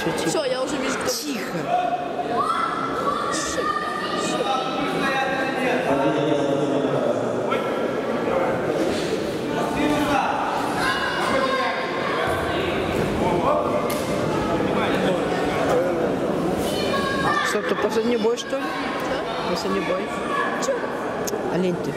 Что тихо? Все, я уже вижу, кто... Тихо. Что, то последний бой, что ли? Что? Последний бой. Че? Олень ты.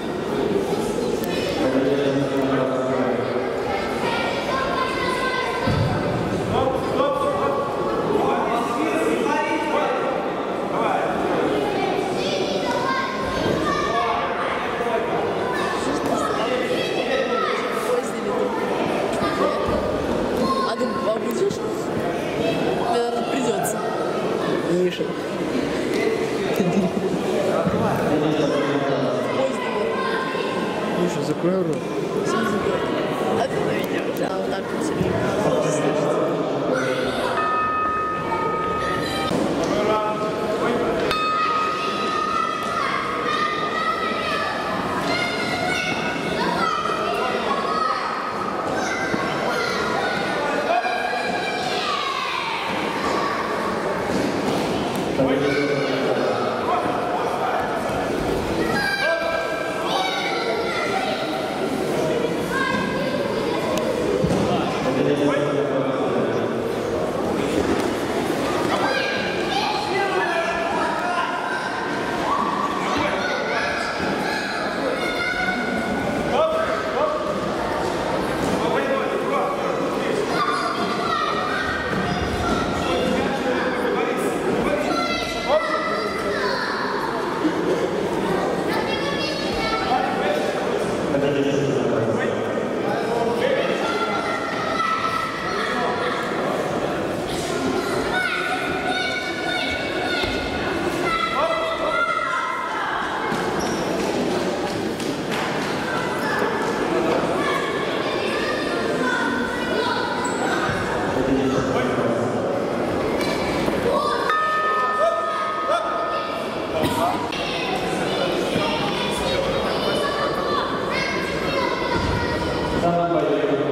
Ну что, закрой рот. Lord.